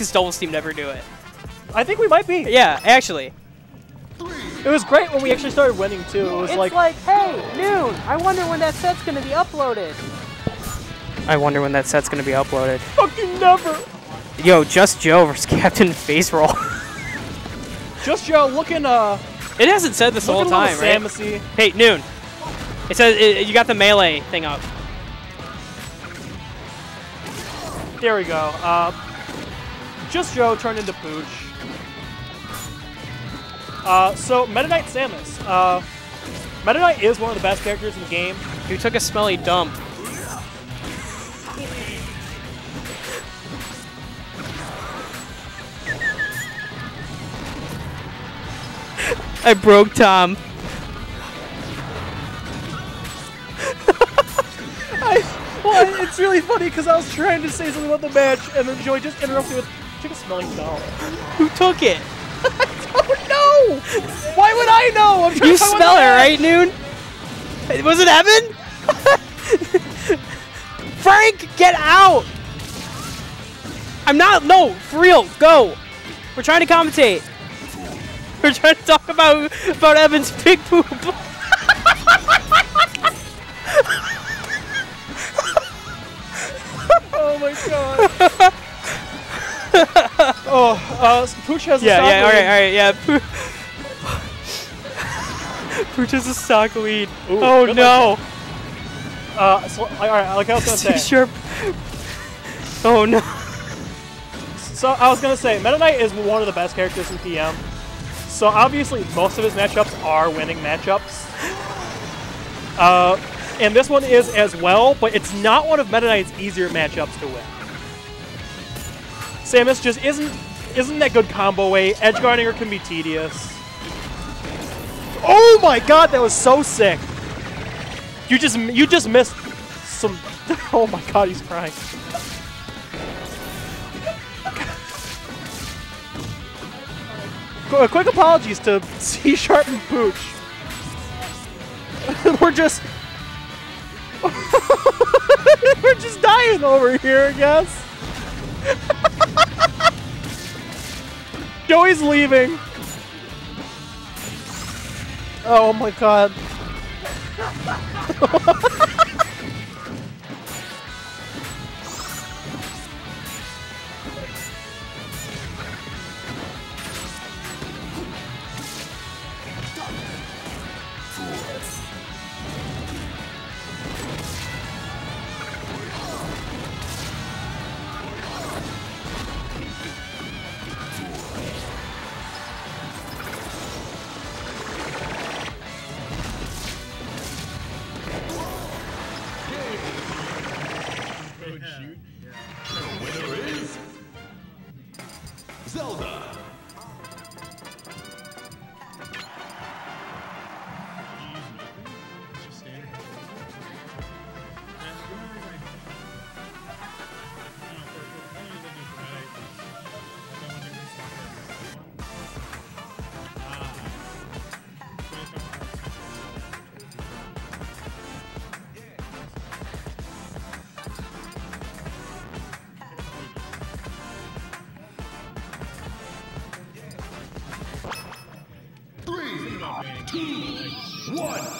because Double Team never do it. I think we might be. Yeah, actually. It was great when we actually started winning too. It was It's like, like, hey, noon. I wonder when that set's gonna be uploaded. I wonder when that set's gonna be uploaded. fucking never. Yo, Just Joe versus Captain Face Roll. Just Joe looking uh it hasn't said this the whole looking a little time, right? Samusy. Hey, Noon. It says it, you got the melee thing up. There we go. Uh, just Joe turned into Pooch. Uh, so Meta Knight Samus. Uh, Meta Knight is one of the best characters in the game. You took a smelly dump. I broke Tom. I, well, it's really funny because I was trying to say something about the match, and then Joey just interrupted with, "Took a smelling doll." Who took it? I don't know! Why would I know? I'm trying You smell it, right, Noon? Was it Evan? Frank, get out! I'm not. No, for real, go. We're trying to commentate. We're trying to talk about about Evan's big poop. Oh my god. Oh, uh, Pooch has a yeah, stock yeah, all right, lead. all right, yeah. Poo- Pooch is a stock lead. Ooh, oh no. Uh, so, all right, like I was gonna C say. sharp. Oh no. So I was gonna say, Meta Knight is one of the best characters in PM. So obviously, most of his matchups are winning matchups. Uh, and this one is as well, but it's not one of Meta Knight's easier matchups to win. Samus just isn't isn't that good combo way. Edge guarding her can be tedious. Oh my god, that was so sick. You just you just missed some. Oh my god, he's crying. Qu- quick apologies to C Sharp and Pooch. We're just. We're just dying over here, I guess. Joey's leaving. Oh my god. Zelda. Two, one.